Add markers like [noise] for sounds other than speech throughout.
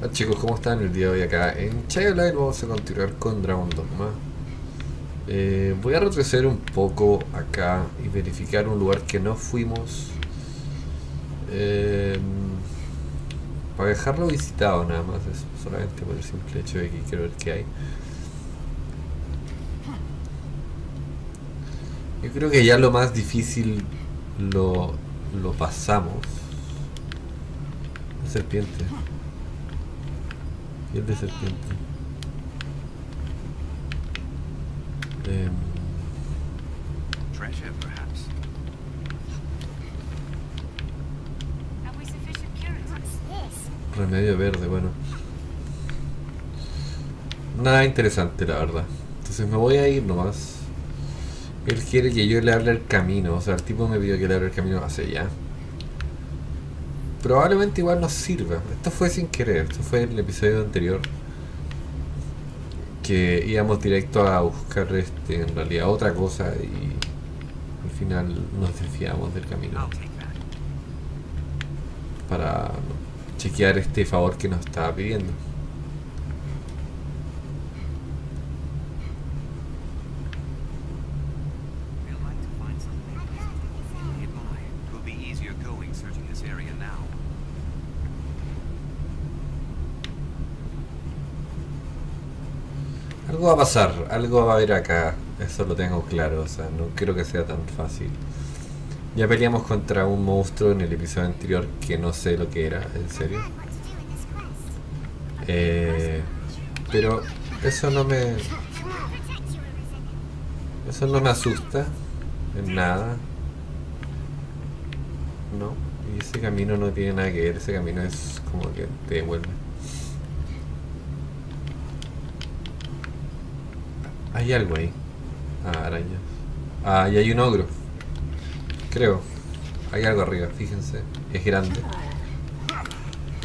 Hola chicos, ¿cómo están el día de hoy acá? En Child Light vamos a continuar con Dragon Dogma. Eh, voy a retroceder un poco acá y verificar un lugar que no fuimos. Eh, para dejarlo visitado nada más, eso, solamente por el simple hecho de que quiero ver qué hay. Yo creo que ya lo más difícil lo, lo pasamos. La serpiente. Piel de serpiente. Em, remedio verde, bueno. Nada interesante, la verdad. Entonces me voy a ir nomás. Él quiere que yo le hable el camino. O sea, el tipo me pidió que le hable el camino hacia allá. Probablemente igual nos sirva. Esto fue sin querer. Esto fue en el episodio anterior. Que íbamos directo a buscar este, en realidad otra cosa y al final nos desviamos del camino that. para chequear este favor que nos estaba pidiendo. Va a pasar, algo va a haber acá, eso lo tengo claro, o sea, no creo que sea tan fácil. Ya peleamos contra un monstruo en el episodio anterior que no sé lo que era, en serio. Eh, pero eso no me, eso no me asusta en nada. No, y ese camino no tiene nada que ver, ese camino es como que te devuelve. Hay algo ahí. Ah, arañas. Ah, y hay un ogro. Creo. Hay algo arriba, fíjense. Es grande.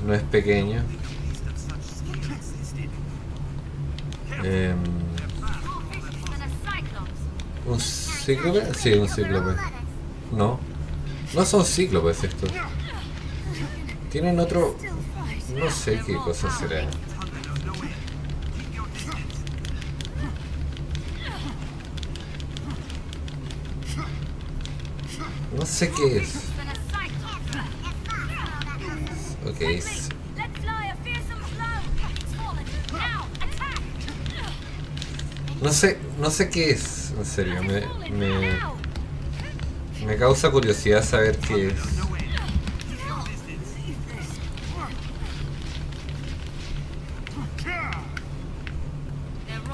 No es pequeño. Em. ¿Un cíclope? Sí, un cíclope. No. No son cíclopes estos. Tienen otro... No sé qué cosa será. No sé qué es. Ok. No sé, no sé qué es. En serio, me, me, me causa curiosidad saber qué es.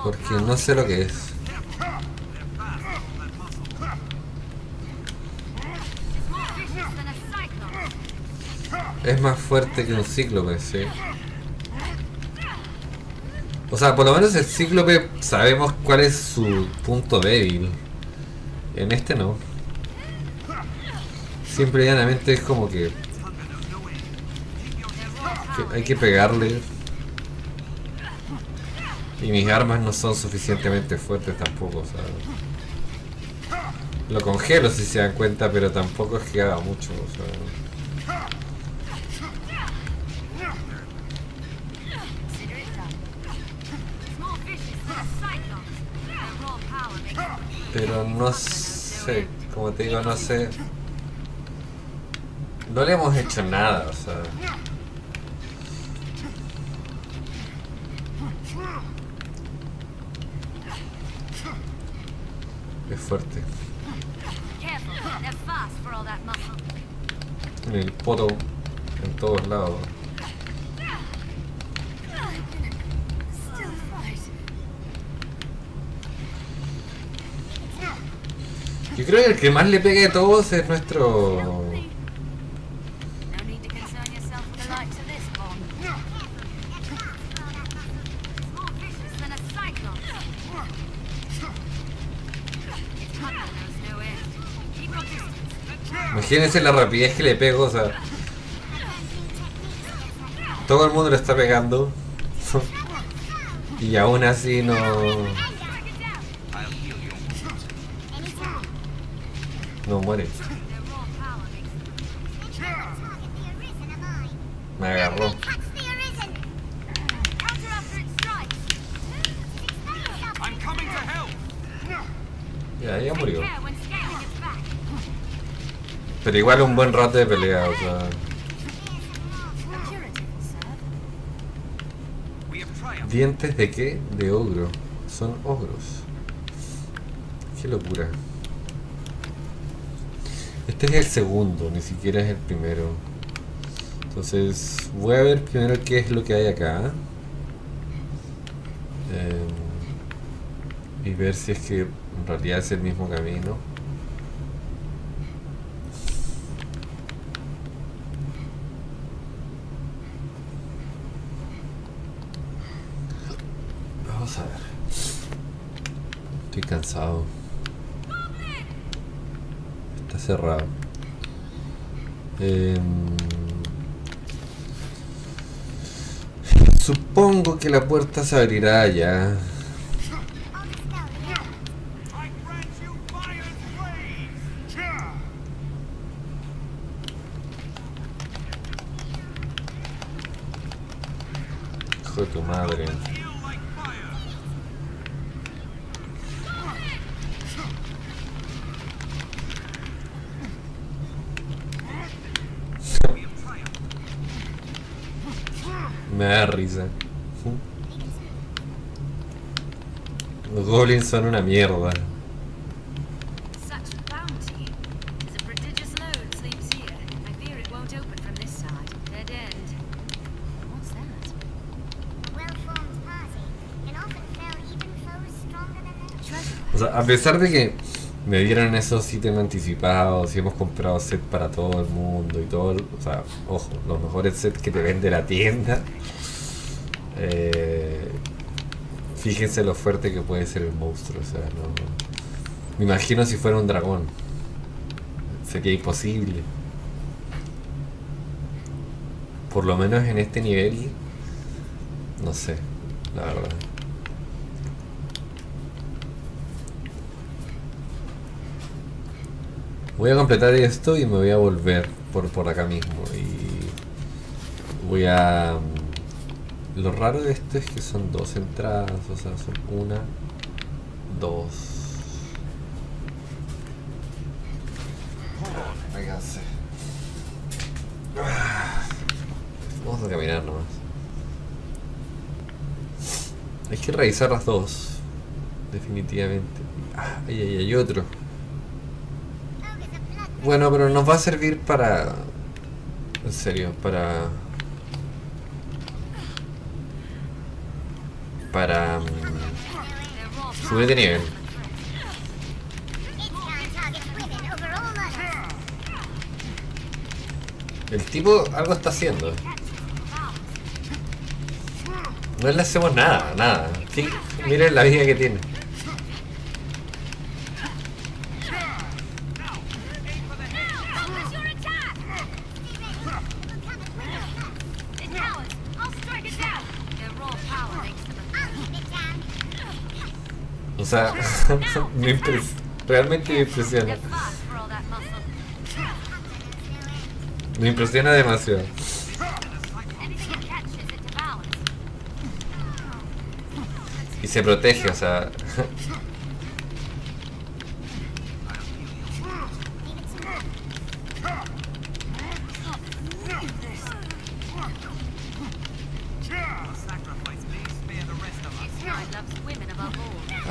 Porque no sé lo que es. Es más fuerte que un cíclope, sí. O sea, por lo menos el cíclope sabemos cuál es su punto débil. En este no. Simple y llanamente es como que, hay que pegarle. Y mis armas no son suficientemente fuertes tampoco, sea. Lo congelo si se dan cuenta, pero tampoco es que haga mucho, Pero no sé, como te digo, no sé. No le hemos hecho nada, o sea. Es fuerte. En el poto, en todos lados. Yo creo que el que más le pega de todos es nuestro. Imagínense la rapidez que le pego, o sea. Todo el mundo le está pegando. [laughs] y aún así no. No muere. Me agarró. Ya, ya murió. Pero igual un buen rato de pelea, o sea. ¿Dientes de qué? De ogro. Son ogros. Qué locura. Este es el segundo, ni siquiera es el primero. Entonces, voy a ver primero qué es lo que hay acá. Em, y ver si es que en realidad es el mismo camino. Vamos a ver. Estoy cansado. Cerrado. Em, supongo que la puerta se abrirá ya. Foes stronger than them. Treasure. O sea, a pesar de que me dieron esos ítems anticipados y hemos comprado set para todo el mundo y todo, el- o sea, ojo, los mejores sets que te vende la tienda. eh, fíjense lo fuerte que puede ser el monstruo, o sea, no. Me imagino si fuera un dragón. Sería imposible. Por lo menos en este nivel, no sé, la verdad. Voy a completar esto y me voy a volver por, por acá mismo. Y voy a... Lo raro de esto es que son dos entradas, o sea, son una, dos. Vamos a caminar nomás. Hay que revisar las dos. Definitivamente. Ah, ahí, ahí hay otro. Bueno, pero nos va a servir para... En serio, para... Para... mm, Subir de nivel. El tipo algo está haciendo. No le hacemos nada, nada. Sí, miren la vida que tiene. [laughs] me impres- realmente me impresiona. Me impresiona demasiado. Y se protege, o sea... [laughs]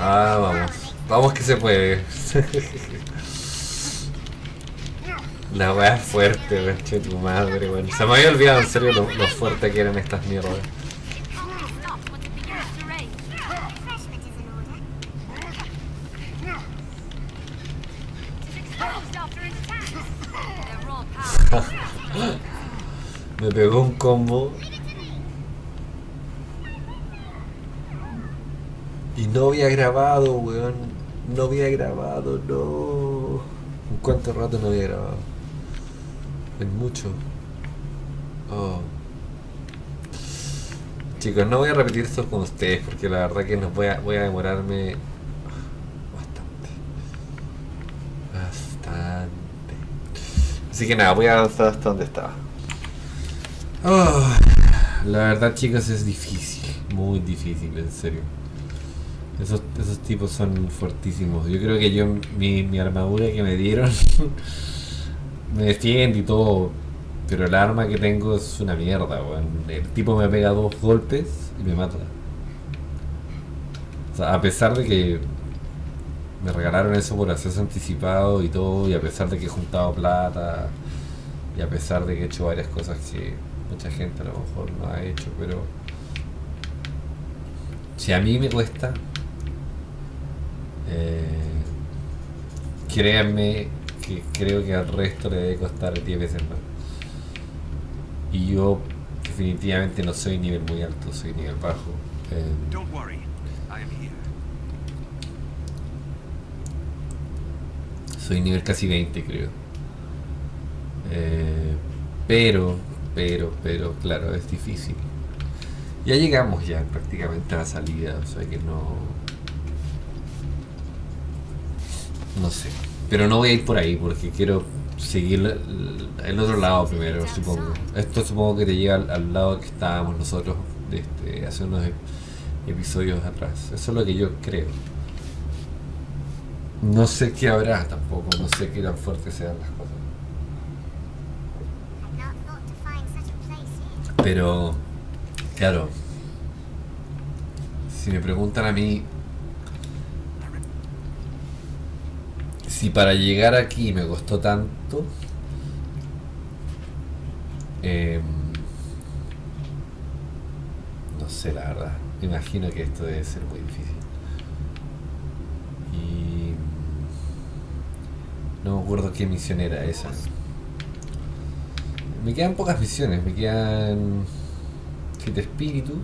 Ah, vamos. Vamos que se puede. La weá es fuerte, conche tu madre, weón. Se me había olvidado en serio lo, lo fuerte que eran estas mierdas. [laughs] Me pegó un combo. Y no había grabado, weón. No había grabado, no. ¿En cuánto rato no había grabado? En mucho. Oh. Chicos, no voy a repetir esto con ustedes porque la verdad que nos voy a, voy a demorarme bastante. Bastante. Así que nada, voy a avanzar hasta donde estaba. Oh, la verdad, chicos, es difícil. Muy difícil, en serio. Esos, esos tipos son fuertísimos. Yo creo que yo, mi, mi armadura que me dieron, [laughs] me defiende y todo. Pero el arma que tengo es una mierda, weón. El tipo me pega dos golpes y me mata. O sea, a pesar de que me regalaron eso por acceso anticipado y todo, y a pesar de que he juntado plata, y a pesar de que he hecho varias cosas que mucha gente a lo mejor no ha hecho, pero si a mí me cuesta, eh, créanme que creo que al resto le debe costar 10 veces más. Y yo definitivamente no soy nivel muy alto, soy nivel bajo. Eh, soy nivel casi 20 creo. Eh, pero, pero, pero, claro, es difícil. Ya llegamos ya prácticamente a la salida, o sea que no... No sé. Pero no voy a ir por ahí porque quiero seguir el, otro lado primero, supongo. Esto supongo que te lleva al, al lado que estábamos nosotros este, hace unos ep- episodios atrás. Eso es lo que yo creo. No sé qué habrá tampoco, no sé qué tan fuertes sean las cosas. Pero, claro, si me preguntan a mí si para llegar aquí me costó tanto, em, no sé la verdad, me imagino que esto debe ser muy difícil. Y no me acuerdo qué misión era esa. Me quedan pocas misiones, me quedan 7 espíritus,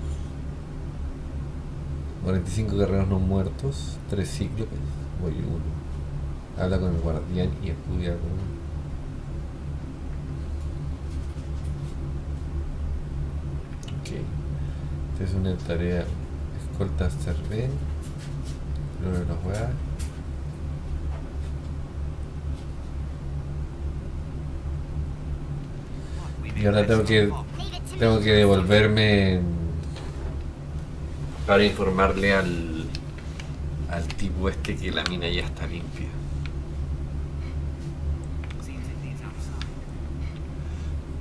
45 guerreros no muertos, 3 cíclopes, voy uno. Habla con el guardián y estudia con... Ok. Esta es una tarea escolta Cervel. Uno de los Y ahora tengo que tengo que devolverme para informarle al al tipo este que la mina ya está limpia.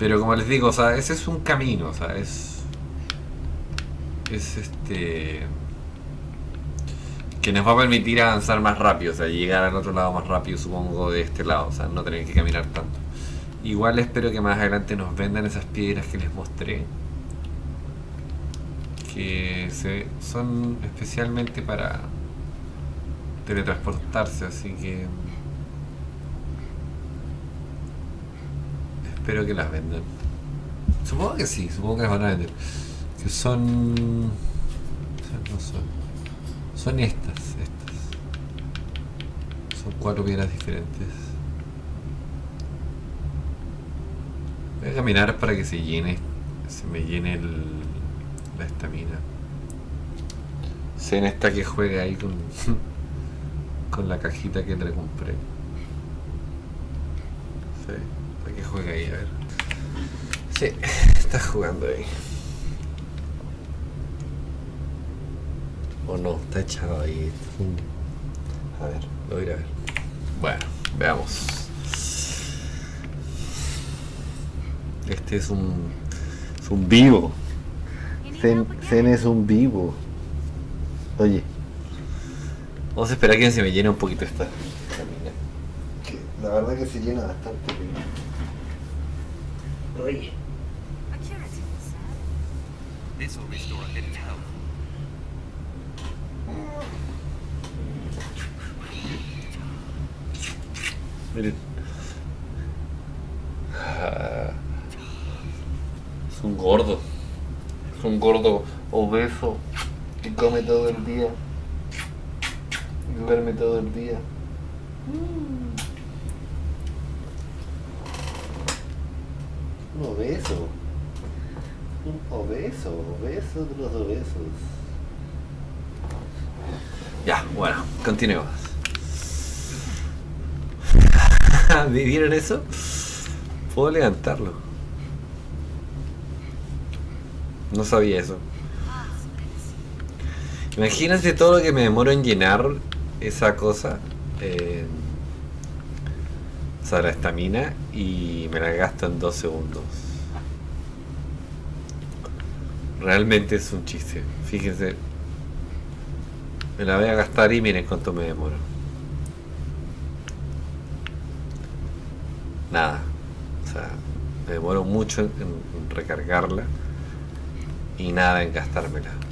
Pero como les digo, o sea, ese es un camino, o sea, es es este que nos va a permitir avanzar más rápido, o sea, llegar al otro lado más rápido, supongo, de este lado, o sea, no tener que caminar tanto. Igual espero que más adelante nos vendan esas piedras que les mostré, que se, son especialmente para teletransportarse, así que espero que las vendan. Supongo que sí, supongo que las van a vender. Que son... no son. Son estas, estas. Son cuatro piedras diferentes. Voy a caminar para que se llene, se me llene el, la estamina. Zen esta que juega ahí con, [laughs] con la cajita que le compré. Sí, que juegue ahí, a ver. Sí, está jugando ahí. O no, está echado ahí. A ver, lo voy a ir a ver. Bueno, veamos. Este es un. Es un vivo. Zen, es un vivo. Oye. Vamos a esperar que se me llene un poquito esta la verdad que se llena bastante bien. Oye. A curative, sir. This will restore a bit health. Miren. Es un gordo. Es un gordo obeso que come todo el día. Y duerme todo el día. Un obeso. Un obeso, obeso de los obesos. Ya, bueno, continuemos. [laughs] ¿Vivieron eso? Puedo levantarlo. No sabía eso. Imagínate todo lo que me demoro en llenar esa cosa. eh, la estamina y me la gasto en dos segundos. Realmente es un chiste. Fíjense. Me la voy a gastar y miren cuánto me demoro. Nada. Me demoro mucho en recargarla y nada en gastármela.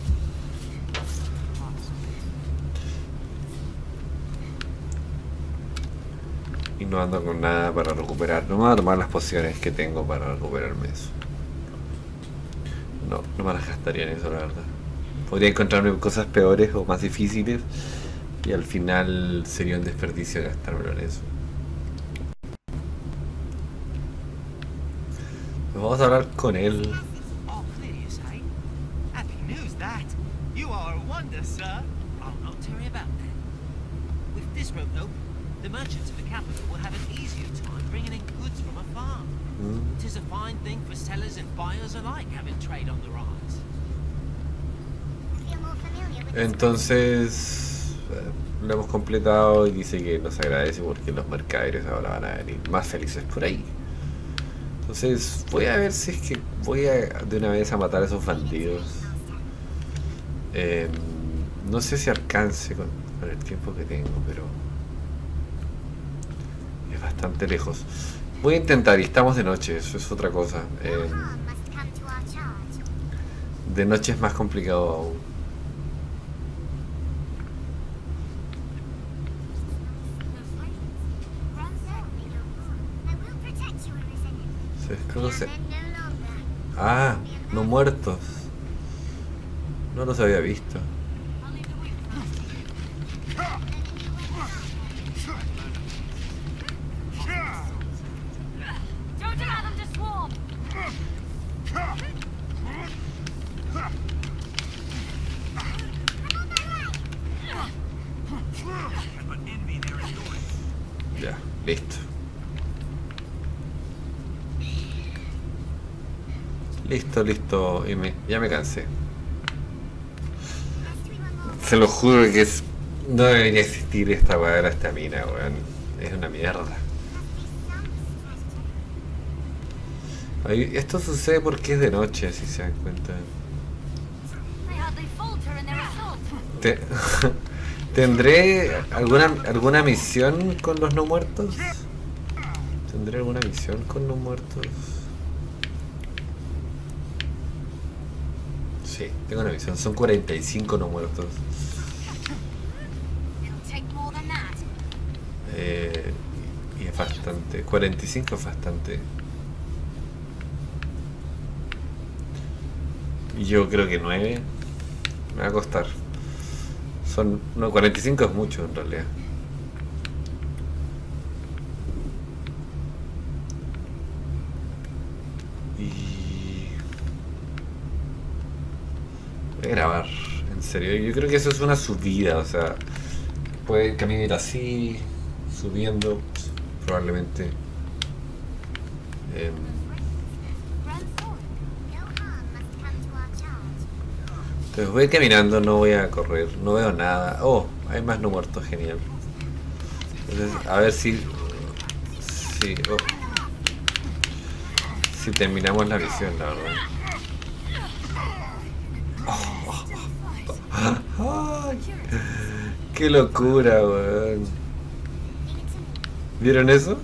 Y no ando con nada para recuperar. No me voy a tomar las pociones que tengo para recuperarme eso. No, no me las gastaría en eso, la verdad. Podría encontrarme cosas peores o más difíciles. Y al final sería un desperdicio gastármelo en eso. Vamos a hablar con él. The merchants of the capital will have an easier time bringing in goods from afar. Mm. Tis a fine thing for sellers and buyers alike having trade on the rise. Entonces eh, lo hemos completado y dice que nos agradece porque los mercaderes ahora van a venir más felices por ahí. Entonces voy a ver si es que voy a de una vez a matar a esos bandidos. Eh, no sé si alcance con, con el tiempo que tengo, pero bastante lejos. Voy a intentar y estamos de noche, eso es otra cosa. Eh, de noche es más complicado aún. Se-. Ah, no muertos. No los había visto. Listo, listo. Me, ya me cansé. Se lo juro que es, no debería existir esta weá de la estamina, weón. Es una mierda. Esto sucede porque es de noche, si se dan cuenta. Te- [laughs] ¿Tendré alguna, alguna misión con los no muertos? ¿Tendré alguna misión con los muertos? Sí, tengo una misión. Son 45 no muertos. Eh, y es bastante. 45 es bastante. Yo creo que 9 me va a costar. Son. No, 45 es mucho en realidad. Y. Voy a grabar, en Yo creo que eso es una subida, o sea. Puede caminar así, subiendo, probablemente. Em, Run forward. No harm must come to our charge. entonces voy caminando, no voy a correr, no veo nada. Oh, hay más no muertos, genial. Entonces, a ver si. Si, oh. si terminamos la misión, la verdad. ¡Qué locura, weón! ¿Vieron eso?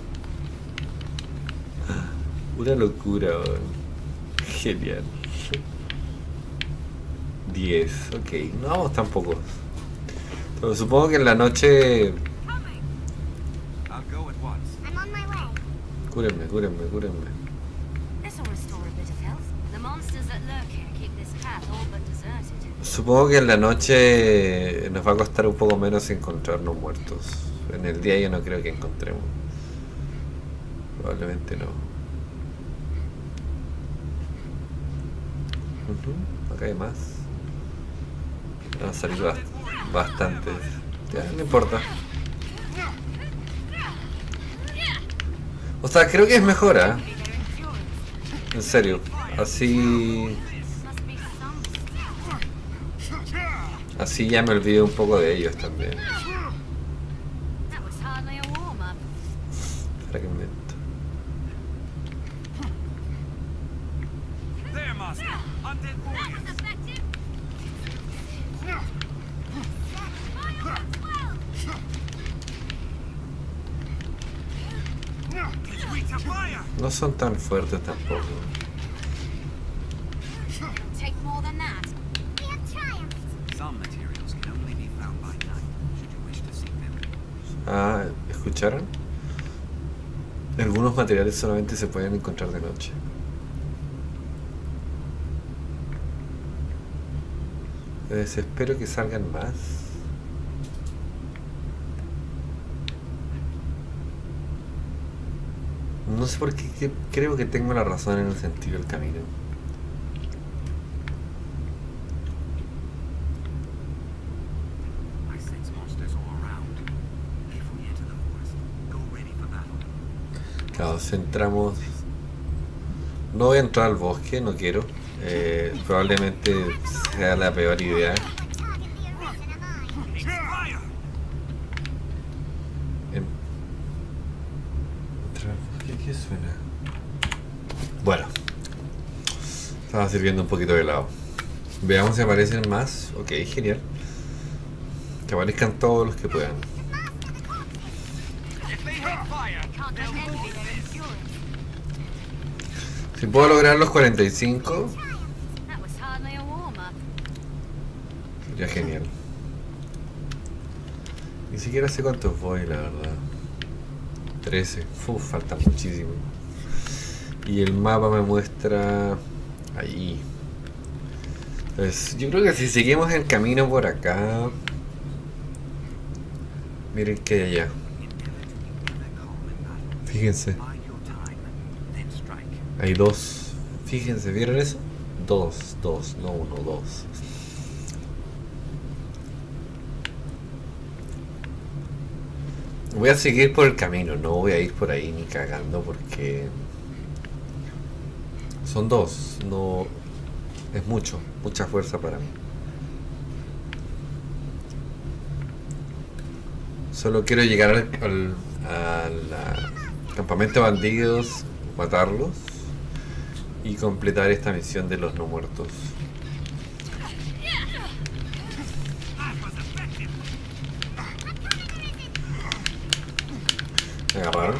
Una locura, weón. Genial. 10, ok. No vamos tan pocos. Pero supongo que en la noche. Cúrenme, cúrenme, cúrenme. Supongo que en la noche nos va a costar un poco menos encontrarnos muertos. En el día yo no creo que encontremos. Probablemente no. Acá hay más. Van a salir bas- bastantes. Ya, no importa. O sea, creo que es mejor, endurance. En serio. Así. Así ya me olvidé un poco de ellos también. Fragmento. No son tan fuertes tampoco. Solamente se pueden encontrar de noche. Pues espero que salgan más. No sé por qué creo que tengo la razón en el sentido del camino. Claro, centramos. No voy a entrar al bosque, no quiero. Eh, probablemente sea la peor idea. Bosque, ¿qué suena? Bueno, estaba sirviendo un poquito de helado. Veamos si aparecen más. Ok, genial. Que aparezcan todos los que puedan. Si puedo lograr los 45, That was hardly a warm-up. sería genial. Ni siquiera sé cuántos voy, la verdad. 13. Uf, falta muchísimo. Y el mapa me muestra ahí. Pues yo creo que si seguimos el camino por acá. Miren que hay allá. Fíjense. Hay dos. Fíjense, ¿vieron eso? Dos, dos, no uno, dos. Voy a seguir por el camino, no voy a ir por ahí ni cagando porque son dos, no es mucho, mucha fuerza para mí. Solo quiero llegar al, al- campamento de bandidos, matarlos y completar esta misión de los no muertos. ¿Me agarraron?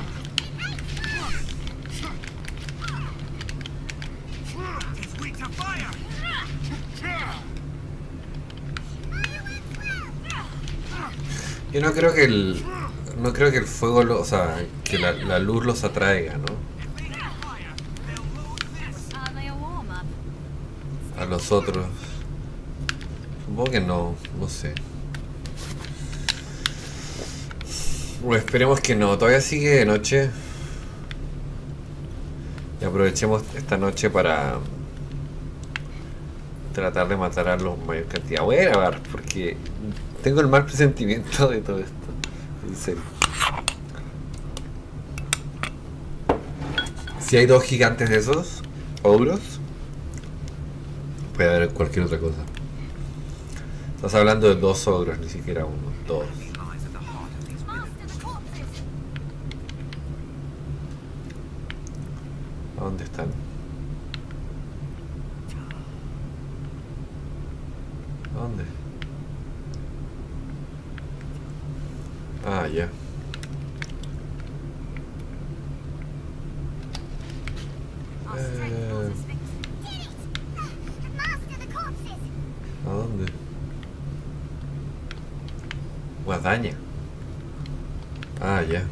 Yo no creo que el no creo que el fuego, lo- o sea, que la luz los atraiga, ¿no? A los otros. Supongo que no, no sé. Bueno, esperemos que no. Todavía sigue de noche. Y aprovechemos esta noche para tratar de matar a los mayor cantidad. Voy a grabar porque tengo el mal presentimiento de todo esto. En serio. Si hay dos gigantes de esos, ogros, puede haber cualquier otra cosa. Estás hablando de dos ogros, ni siquiera uno, dos. Lies at the heart of these Master the corpses. ¿A dónde están? ¿A dónde? Ah, ya. Our Ah, ya.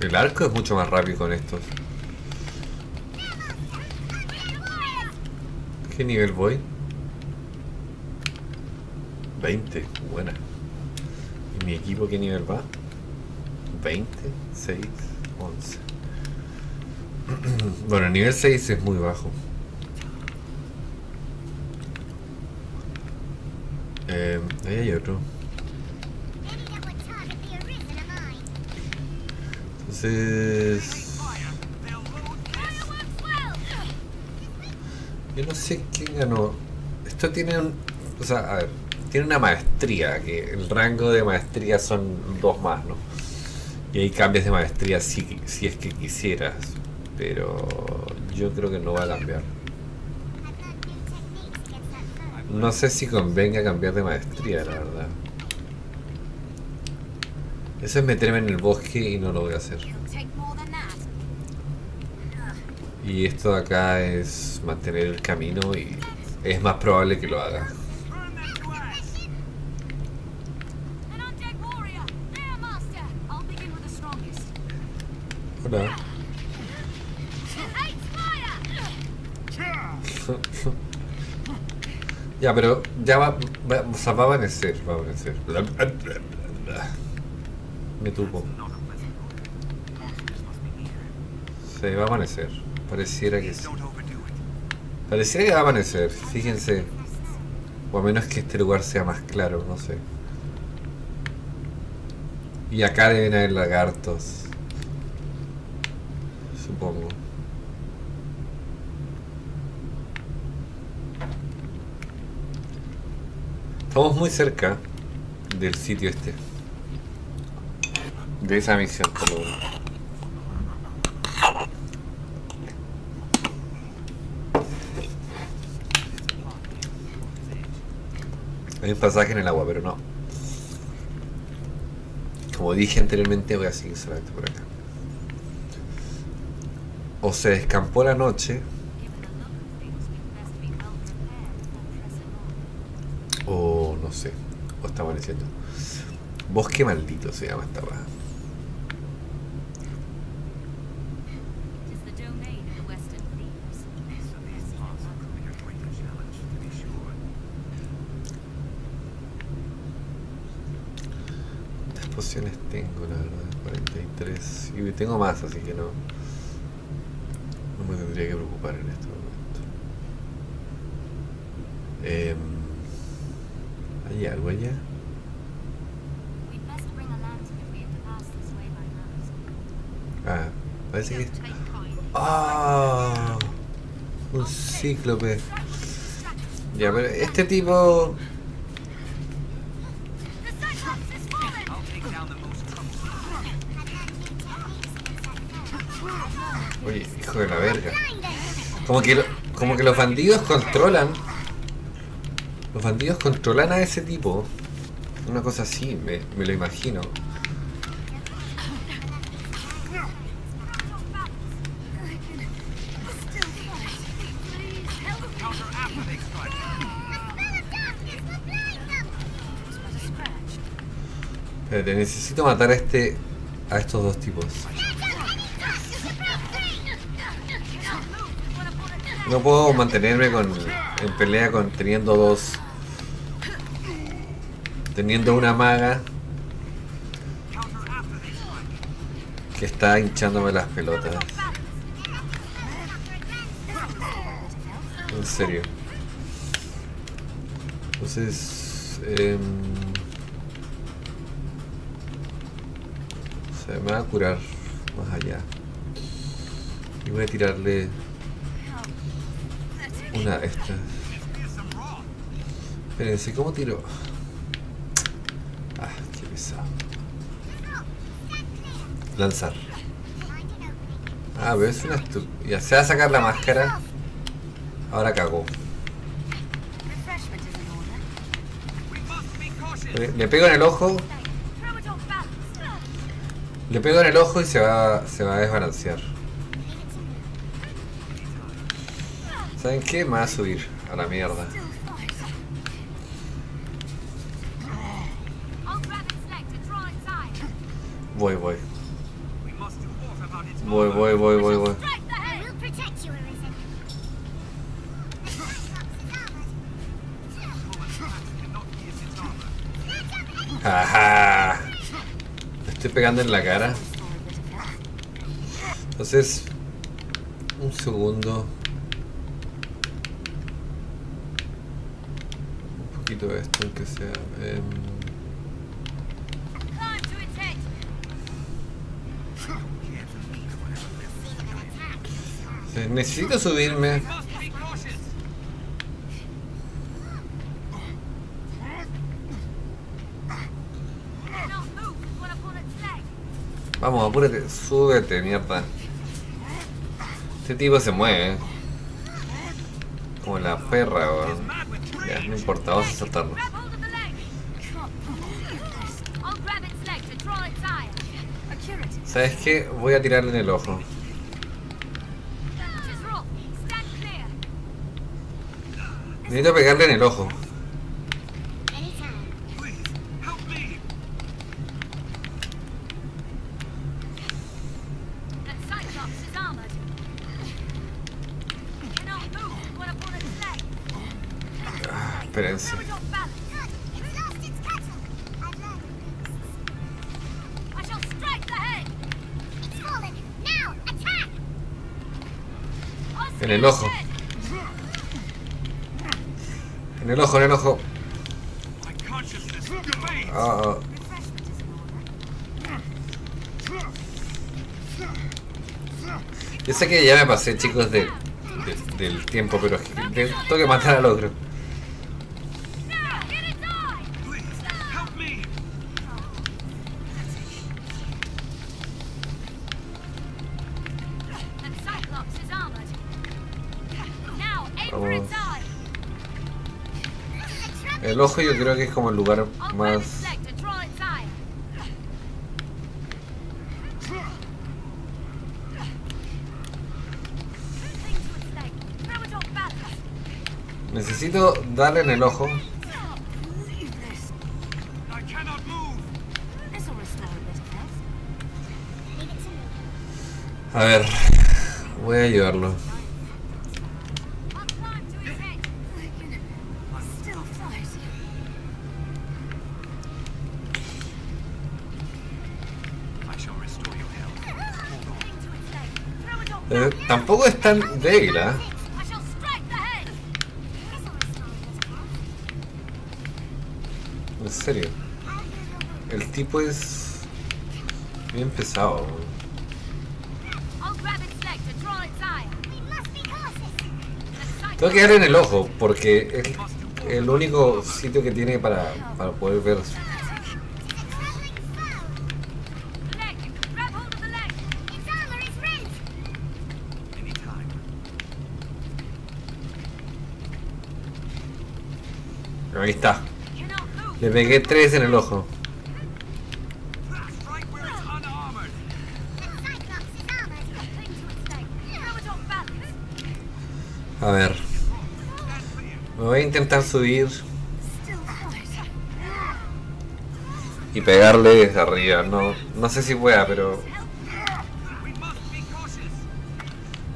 El arco es mucho más rápido con estos. ¿Qué nivel voy? 20, buena. ¿Y mi equipo qué nivel va? 20, 6, 11. bueno, el nivel 6 es muy bajo. Eh, ahí hay otro. Entonces... Yo no sé quién ganó. Esto tiene un. O sea, a ver. Tiene una maestría, que el rango de maestría son dos más, ¿no? Y ahí cambias de maestría si, si es que quisieras. Pero yo creo que no va a cambiar. No sé si convenga cambiar de maestría, la verdad. Eso es meterme en el bosque y no lo voy a hacer. Y esto de acá es mantener el camino y es más probable que lo haga. An Ya, pero ya va, va, o sea, va a amanecer, va a amanecer. Me tupo. Se va a amanecer. Pareciera que sí. Pareciera que va a amanecer, fíjense. O a menos que este lugar sea más claro, no sé. Y acá deben haber lagartos. Supongo. Estamos muy cerca del sitio este. De esa misión. Hay un pasaje en el agua, pero no. Como dije anteriormente, voy a seguir solamente por acá. O se descampó la noche, Given the look of things, we'd best be well prepared before pressing on. o no sé, o está amaneciendo. Bosque maldito se llama esta weá. It is the domain of the Western Thieves. So these parts could be a greater challenge, to be sure. ¿Cuántas pociones tengo, la verdad? 43. Y tengo más, así que no. No me tendría que preocupar en este momento. Em, ¿Hay algo allá? Ah, parece que. Kindly. ¡Ah! Un cíclope. Ya, pero este tipo. Oye, hijo de la verga. Como que, lo- como que los bandidos controlan. Los bandidos controlan a ese tipo. Una cosa así, me, lo imagino. Espérate, necesito matar a este. a estos dos tipos. No puedo mantenerme con. en pelea con teniendo dos. Teniendo una maga que está hinchándome las pelotas. En serio. Entonces. em, se me va a curar más allá. Y voy a tirarle una de estas. Espérense, ¿cómo tiro? Lanzar. Ah, pero es una. Ya se va a sacar la máscara. Ahora cagó. Le, pego en el ojo. Le pego en el ojo y se va, se va a desbalancear. ¿Saben qué? Me va a subir a la mierda. Voy, voy. Voy, voy, voy, voy, voy. Ajá. Le estoy pegando en la cara. Entonces, un segundo. Un poquito de esto, aunque sea. em, Necesito subirme. Vamos, apúrate, súbete, mierda. Este tipo se mueve. Como la perra, weón. Ya, no importa, vamos a saltarlo. ¿Sabes qué? Voy a tirarle en el ojo. Necesito pegarle en el ojo. Ah, En el ojo. Refreshment is in order. Yo sé que ya me pasé, chicos, de, de- del tiempo, pero tengo que matar al otro. A trap. El ojo yo creo que es como el lugar más... Necesito darle en el ojo. A ver, voy a ayudarlo. A bit of health. En serio. El tipo es bien pesado. Tengo que darle en el ojo porque es el único sitio que tiene para, para poder ver. Ahí está. Le pegué tres en el ojo. A ver. Me voy a intentar subir y pegarle desde arriba. No, no sé si pueda, pero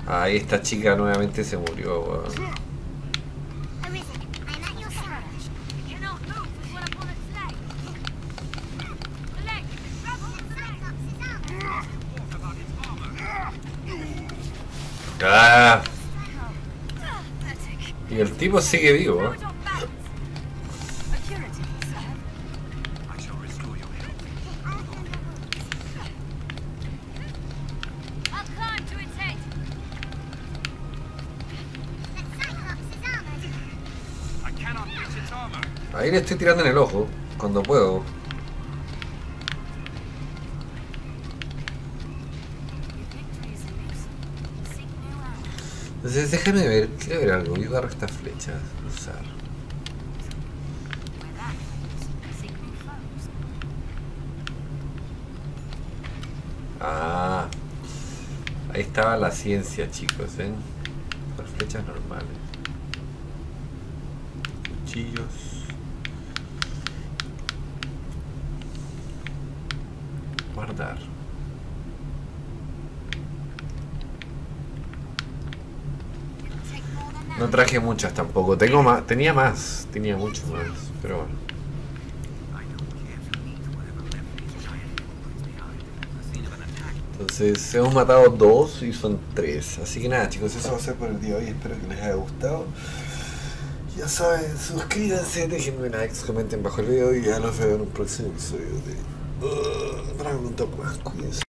ahí esta chica nuevamente se murió. weón. Its armor. Ahí le estoy tirando en el ojo cuando puedo. Entonces déjame ver, quiero ver algo. Voy a agarrar estas flechas. Usar. Ah, ahí estaba la ciencia, chicos, ¿ven? Las flechas normales. Cuchillos. Guardar. No traje muchas tampoco. Tengo más, tenía más, tenía mucho más, pero bueno. Entonces hemos matado dos y son tres. Así que nada chicos, eso va a ser por el día de hoy. Espero que les haya gustado. Ya saben, suscríbanse, déjenme likes, comenten bajo el video y ya los veo en un próximo episodio de uh, Dragon Top más. Cuídense.